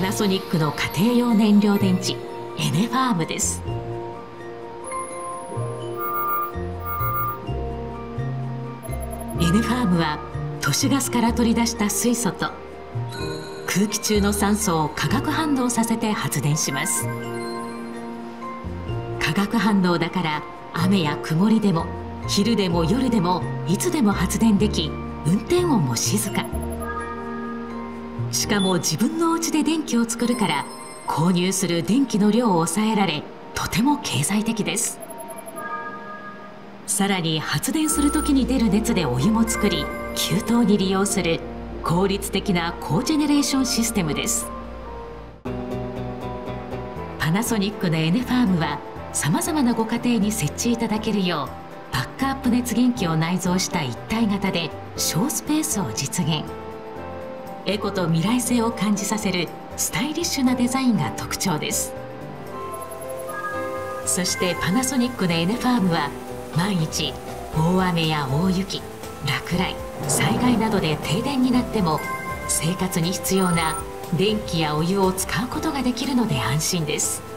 ナソニックの家庭用燃料電池エネファームです。エネファームは都市ガスから取り出した水素と空気中の酸素を化学反応させて発電します。化学反応だから雨や曇りでも昼でも夜でもいつでも発電でき運転音も静か。しかも自分のお家で電気を作るから購入する電気の量を抑えられとても経済的です。さらに発電する時に出る熱でお湯も作り給湯に利用する効率的なコージェネレーションシステムです。パナソニックのエネファームはさまざまなご家庭に設置いただけるようバックアップ熱源機を内蔵した一体型で小スペースを実現。エコと未来性を感じさせるスタイリッシュなデザインが特徴です。そしてパナソニックのエネファームは毎日大雨や大雪落雷災害などで停電になっても生活に必要な電気やお湯を使うことができるので安心です。